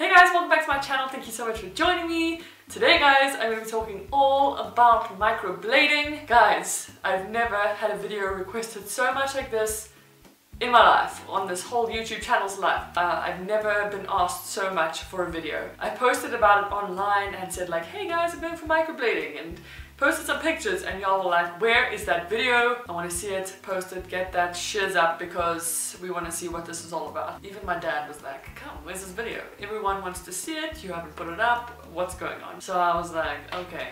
Hey guys, welcome back to my channel. Thank you so much for joining me. Today guys, I'm going to be talking all about microblading. Guys, I've never had a video requested so much like this in my life, on this whole YouTube channel's life. Uh, I've never been asked so much for a video. I posted about it online and said like, hey guys, I'm going for microblading and posted some pictures and y'all were like, where is that video? I want to see it, post it, get that shiz up because we want to see what this is all about. Even my dad was like, come, where's this video? Everyone wants to see it, you haven't put it up, what's going on? So I was like, okay,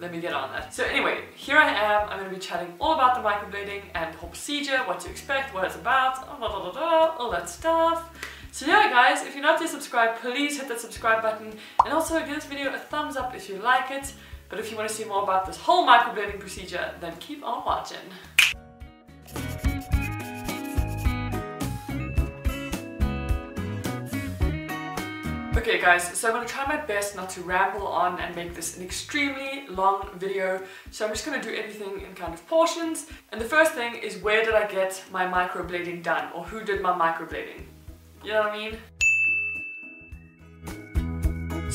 let me get on that. So anyway, here I am, I'm going to be chatting all about the microblading and the whole procedure, what to expect, what it's about, all that stuff. So yeah guys, if you're not yet subscribed, please hit that subscribe button and also give this video a thumbs up if you like it. But if you want to see more about this whole microblading procedure, then keep on watching. Okay guys, so I'm going to try my best not to ramble on and make this an extremely long video. So I'm just going to do everything in kind of portions. And the first thing is where did I get my microblading done? Or who did my microblading? You know what I mean?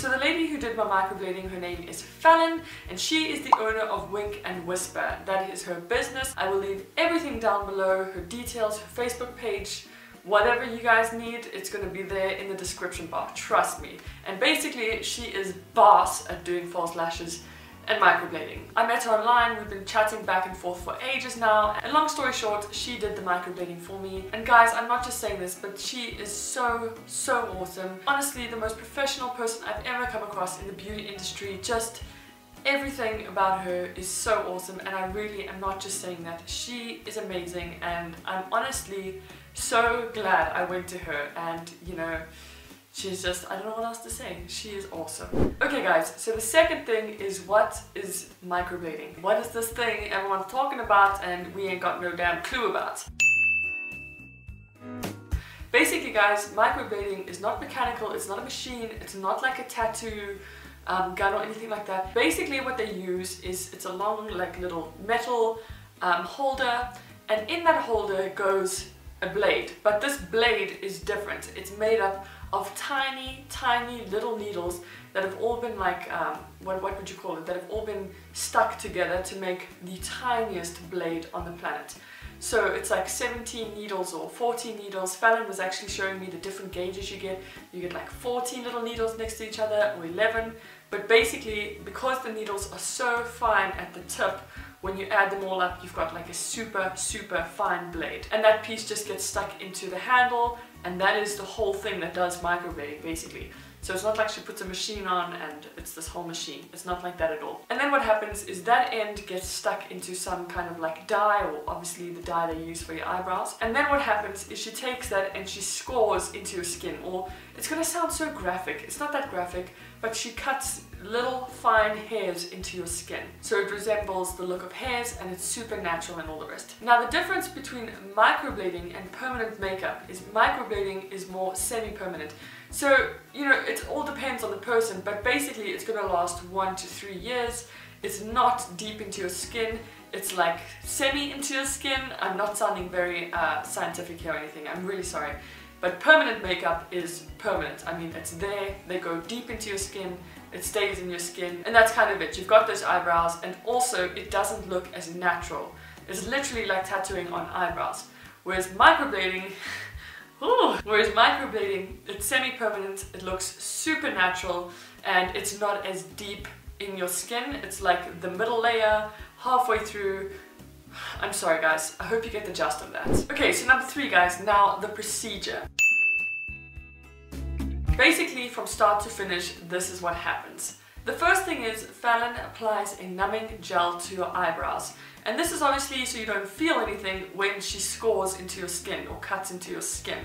So the lady who did my microblading, her name is Falon, and she is the owner of Wink and Whisper. That is her business. I will leave everything down below, her details, her Facebook page, whatever you guys need, it's to be there in the description box, trust me. And basically, she is boss at doing false lashes and microblading. I met her online, we've been chatting back and forth for ages now, and long story short, she did the microblading for me. And guys, I'm not just saying this, but she is so, so awesome. Honestly, the most professional person I've ever come across in the beauty industry, just everything about her is so awesome and I really am not just saying that. She is amazing and I'm honestly so glad I went to her and you know She's just, I don't know what else to say. She is awesome. Okay guys, so the second thing is what is microblading? What is this thing everyone's talking about and we ain't got no damn clue about? Basically guys, microblading is not mechanical, it's not a machine, it's not like a tattoo um, gun or anything like that. Basically what they use is, it's a long like little metal um, holder and in that holder goes a blade. But this blade is different. It's made up of tiny, tiny little needles that have all been like, um, what, what would you call it, that have all been stuck together to make the tiniest blade on the planet. So it's like 17 needles or 14 needles. Falon was actually showing me the different gauges you get. You get like 14 little needles next to each other or 11. But basically, because the needles are so fine at the tip, when you add them all up, you've got like a super, super fine blade. And that piece just gets stuck into the handle and that is the whole thing that does microblading basically. So it's not like she puts a machine on and it's this whole machine. It's not like that at all. And then what happens is that end gets stuck into some kind of like dye or obviously the dye they use for your eyebrows. And then what happens is she takes that and she scores into your skin or it's gonna sound so graphic. It's not that graphic, but she cuts little fine hairs into your skin. So it resembles the look of hairs and it's super natural and all the rest. Now the difference between microblading and permanent makeup is microblading is more semi-permanent. So, you know, it all depends on the person, but basically it's gonna last one to three years. It's not deep into your skin. It's like semi into your skin. I'm not sounding very uh, scientific here or anything. I'm really sorry. But permanent makeup is permanent. I mean, it's there, they go deep into your skin, it stays in your skin, and that's kind of it. You've got those eyebrows, and also it doesn't look as natural. It's literally like tattooing on eyebrows. Whereas microblading, ooh, whereas microblading, it's semi-permanent, it looks super natural, and it's not as deep in your skin. It's like the middle layer, halfway through, I'm sorry guys, I hope you get the gist of that. Okay, so number three guys, now the procedure. Basically from start to finish, this is what happens. The first thing is Falon applies a numbing gel to your eyebrows. And this is obviously so you don't feel anything when she scores into your skin or cuts into your skin.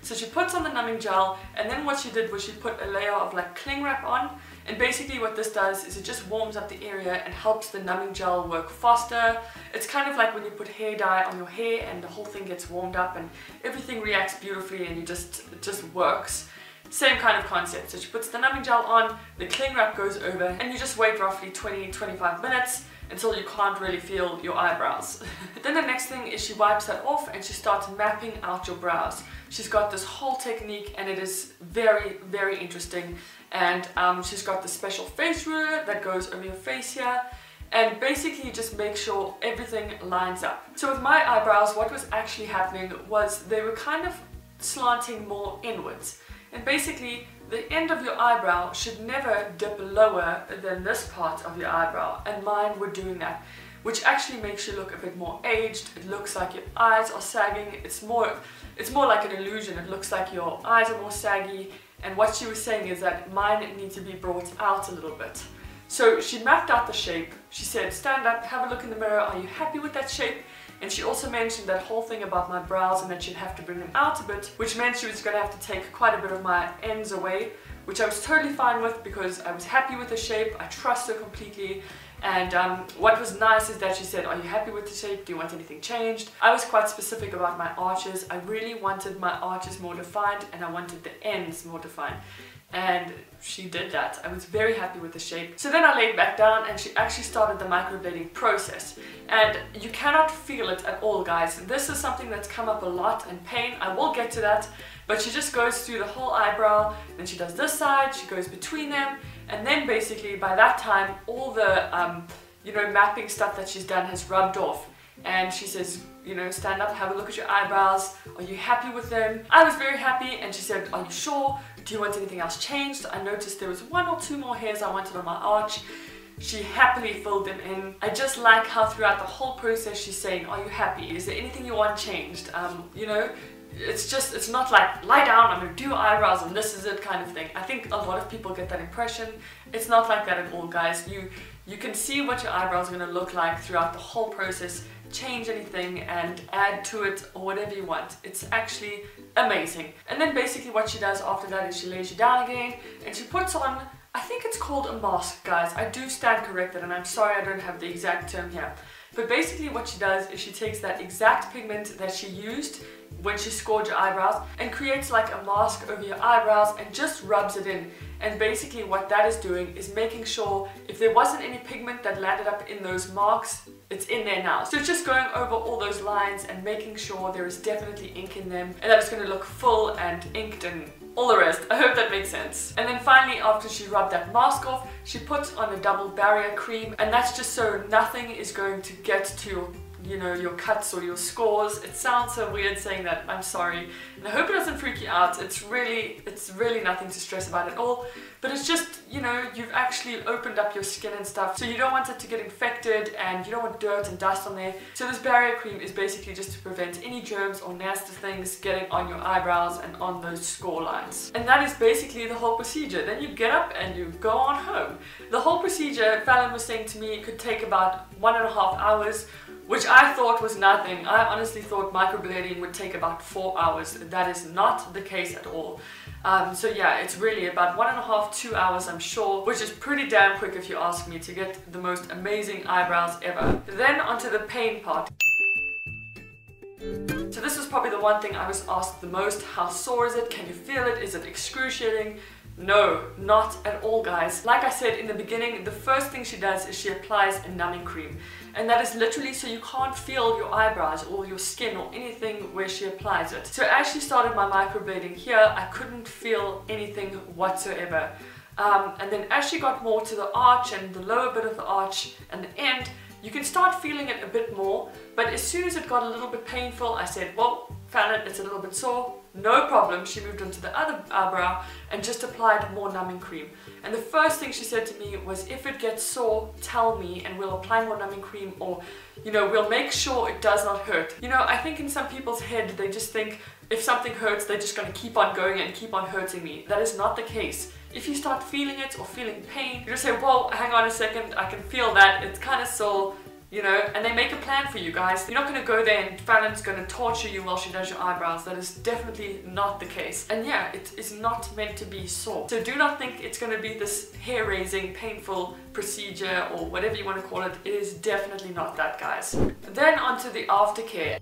So she puts on the numbing gel and then what she did was she put a layer of like cling wrap on and basically what this does is it just warms up the area and helps the numbing gel work faster. It's kind of like when you put hair dye on your hair and the whole thing gets warmed up and everything reacts beautifully and you just, it just works. Same kind of concept. So she puts the numbing gel on, the cling wrap goes over, and you just wait roughly 20-25 minutes, until you can't really feel your eyebrows. then the next thing is she wipes that off and she starts mapping out your brows. She's got this whole technique and it is very, very interesting. And um, she's got the special face ruler that goes over your face here. And basically just make sure everything lines up. So with my eyebrows, what was actually happening was they were kind of slanting more inwards. And basically the end of your eyebrow should never dip lower than this part of your eyebrow. And mine were doing that which actually makes you look a bit more aged. It looks like your eyes are sagging. It's more, it's more like an illusion. It looks like your eyes are more saggy. And what she was saying is that mine need to be brought out a little bit. So she mapped out the shape. She said, stand up, have a look in the mirror. Are you happy with that shape? And she also mentioned that whole thing about my brows and that she'd have to bring them out a bit, which meant she was going to have to take quite a bit of my ends away, which I was totally fine with because I was happy with the shape. I trust her completely. And um, what was nice is that she said, are you happy with the shape? Do you want anything changed? I was quite specific about my arches. I really wanted my arches more defined and I wanted the ends more defined. And she did that. I was very happy with the shape. So then I laid back down and she actually started the microblading process. And you cannot feel it at all, guys. This is something that's come up a lot in pain. I will get to that. But she just goes through the whole eyebrow, then she does this side, she goes between them, and then basically by that time, all the, um, you know, mapping stuff that she's done has rubbed off. And she says, you know, stand up, have a look at your eyebrows. Are you happy with them? I was very happy and she said, are you sure? Do you want anything else changed? I noticed there was one or two more hairs I wanted on my arch. She happily filled them in. I just like how throughout the whole process she's saying, are you happy? Is there anything you want changed? Um, you know, it's just, it's not like, lie down, I'm gonna do eyebrows and this is it kind of thing. I think a lot of people get that impression. It's not like that at all, guys. You, you can see what your eyebrows are gonna look like throughout the whole process, change anything and add to it or whatever you want. It's actually amazing. And then basically what she does after that is she lays you down again and she puts on I think it's called a mask, guys. I do stand corrected and I'm sorry I don't have the exact term here. But basically what she does is she takes that exact pigment that she used when she scored your eyebrows and creates like a mask over your eyebrows and just rubs it in. And basically what that is doing is making sure if there wasn't any pigment that landed up in those marks, it's in there now. So it's just going over all those lines and making sure there is definitely ink in them and that it's going to look full and inked and all the rest. I hope that makes sense. And then finally, after she rubbed that mask off, she puts on a double barrier cream and that's just so nothing is going to get to you know, your cuts or your scores. It sounds so weird saying that, I'm sorry. And I hope it doesn't freak you out. It's really, it's really nothing to stress about at all. But it's just, you know, you've actually opened up your skin and stuff. So you don't want it to get infected and you don't want dirt and dust on there. So this barrier cream is basically just to prevent any germs or nasty things getting on your eyebrows and on those score lines. And that is basically the whole procedure. Then you get up and you go on home. The whole procedure, Falon was saying to me, could take about one and a half hours which I thought was nothing. I honestly thought microblading would take about four hours. That is not the case at all. Um, so yeah, it's really about one and a half, two hours I'm sure, which is pretty damn quick if you ask me to get the most amazing eyebrows ever. Then onto the pain part. So this was probably the one thing I was asked the most. How sore is it? Can you feel it? Is it excruciating? No, not at all guys. Like I said in the beginning, the first thing she does is she applies a numbing cream. And that is literally so you can't feel your eyebrows or your skin or anything where she applies it. So as she started my microblading here, I couldn't feel anything whatsoever. Um, and then as she got more to the arch and the lower bit of the arch and the end, you can start feeling it a bit more. But as soon as it got a little bit painful, I said, well, found it, it's a little bit sore, no problem. She moved on to the other uh, eyebrow and just applied more numbing cream. And the first thing she said to me was, if it gets sore, tell me and we'll apply more numbing cream or, you know, we'll make sure it does not hurt. You know, I think in some people's head, they just think if something hurts, they're just gonna keep on going and keep on hurting me. That is not the case. If you start feeling it or feeling pain, you just say, whoa, hang on a second, I can feel that, it's kind of sore, you know, and they make a plan for you guys. You're not going to go there and Falon's going to torture you while she does your eyebrows. That is definitely not the case. And yeah, it is not meant to be sore. So do not think it's going to be this hair-raising, painful procedure or whatever you want to call it. It is definitely not that, guys. Then onto the aftercare.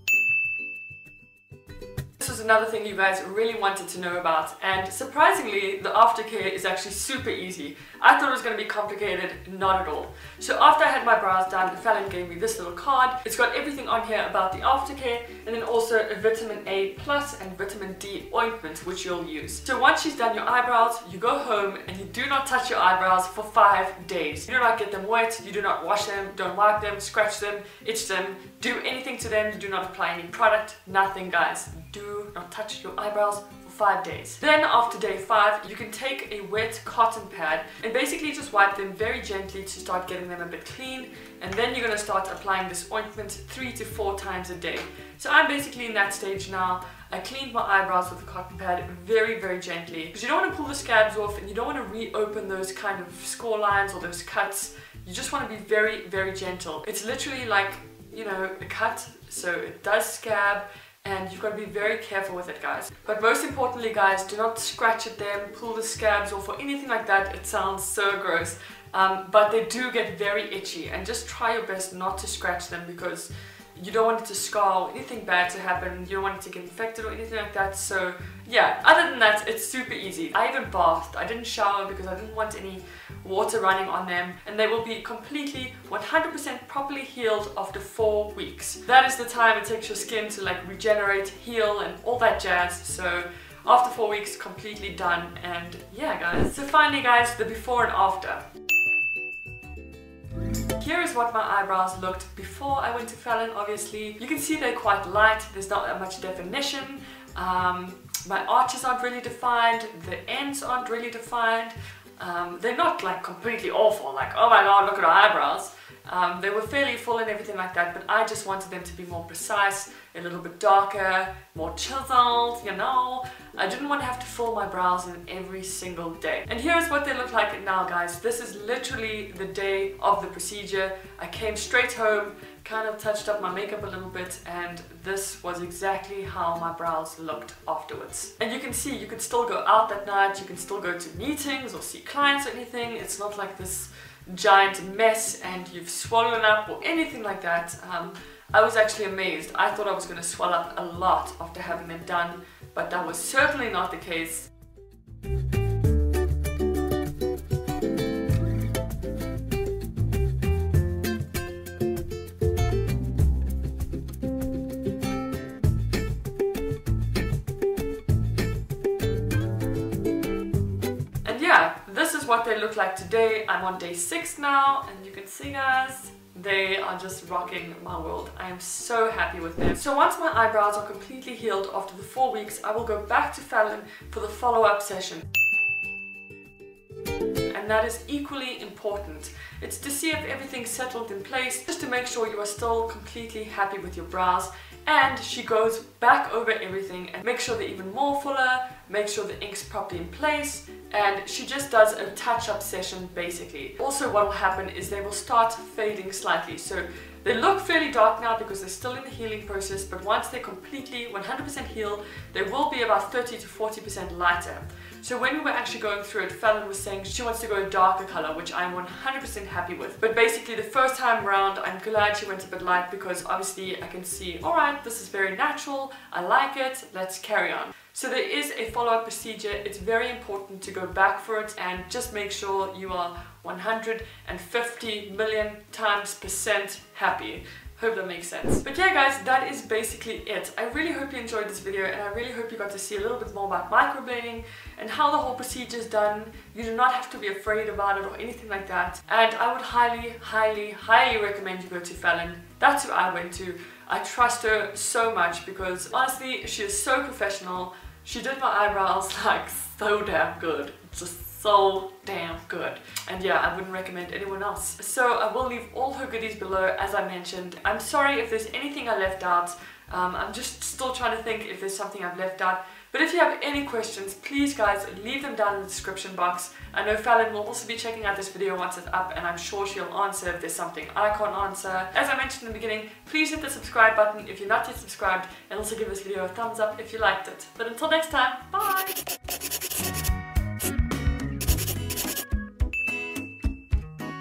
This was another thing you guys really wanted to know about and surprisingly the aftercare is actually super easy. I thought it was going to be complicated, not at all. So after I had my brows done, Falon gave me this little card. It's got everything on here about the aftercare and then also a vitamin A plus and vitamin D ointment which you'll use. So once she's done your eyebrows, you go home and you do not touch your eyebrows for five days. You do not get them wet, you do not wash them, don't wipe them, scratch them, itch them, do anything to them, you do not apply any product, nothing guys. Do not touch your eyebrows five days. Then after day five, you can take a wet cotton pad and basically just wipe them very gently to start getting them a bit clean. And then you're gonna start applying this ointment three to four times a day. So I'm basically in that stage now. I cleaned my eyebrows with a cotton pad very, very gently because you don't want to pull the scabs off and you don't want to reopen those kind of score lines or those cuts. You just want to be very, very gentle. It's literally like, you know, a cut, so it does scab and you've got to be very careful with it guys. But most importantly guys, do not scratch at them, pull the scabs off or anything like that, it sounds so gross. Um, but they do get very itchy and just try your best not to scratch them because you don't want it to scar or anything bad to happen, you don't want it to get infected or anything like that, so yeah, other than that, it's super easy. I even bathed, I didn't shower because I didn't want any water running on them, and they will be completely 100% properly healed after four weeks. That is the time it takes your skin to like regenerate, heal, and all that jazz, so after four weeks, completely done, and yeah guys. So finally guys, the before and after. Here is what my eyebrows looked before I went to Falon, obviously. You can see they're quite light, there's not that much definition. Um, my arches aren't really defined, the ends aren't really defined. Um, they're not like completely awful, like oh my god, look at her eyebrows. Um, they were fairly full and everything like that, but I just wanted them to be more precise, a little bit darker, more chiseled, you know. I didn't want to have to fill my brows in every single day. And here's what they look like now, guys. This is literally the day of the procedure. I came straight home, kind of touched up my makeup a little bit, and this was exactly how my brows looked afterwards. And you can see, you can still go out that night, you can still go to meetings or see clients or anything. It's not like this giant mess and you've swollen up or anything like that. Um, I was actually amazed. I thought I was going to swell up a lot after having them done, but that was certainly not the case. Look like today. I'm on day six now, and you can see guys, they are just rocking my world. I am so happy with them. So once my eyebrows are completely healed after the four weeks, I will go back to Falon for the follow-up session. And that is equally important. It's to see if everything's settled in place, just to make sure you are still completely happy with your brows and she goes back over everything and makes sure they're even more fuller, makes sure the ink's properly in place, and she just does a touch-up session basically. Also what will happen is they will start fading slightly. So they look fairly dark now because they're still in the healing process, but once they're completely 100% healed, they will be about 30 to 40% lighter. So when we were actually going through it, Falon was saying she wants to go a darker color, which I'm 100% happy with. But basically the first time around, I'm glad she went a bit light because obviously I can see, all right, this is very natural, I like it, let's carry on. So there is a follow-up procedure. It's very important to go back for it and just make sure you are 150 million times percent happy. Hope that makes sense. But yeah guys, that is basically it. I really hope you enjoyed this video and I really hope you got to see a little bit more about microblading and how the whole procedure is done. You do not have to be afraid about it or anything like that. And I would highly, highly, highly recommend you go to Falon. That's who I went to. I trust her so much because honestly, she is so professional. She did my eyebrows like so damn good. Just so damn good. And yeah, I wouldn't recommend anyone else. So I will leave all her goodies below as I mentioned. I'm sorry if there's anything I left out. Um, I'm just still trying to think if there's something I've left out. But if you have any questions, please guys, leave them down in the description box. I know Falon will also be checking out this video once it's up and I'm sure she'll answer if there's something I can't answer. As I mentioned in the beginning, please hit the subscribe button if you're not yet subscribed and also give this video a thumbs up if you liked it. But until next time, bye!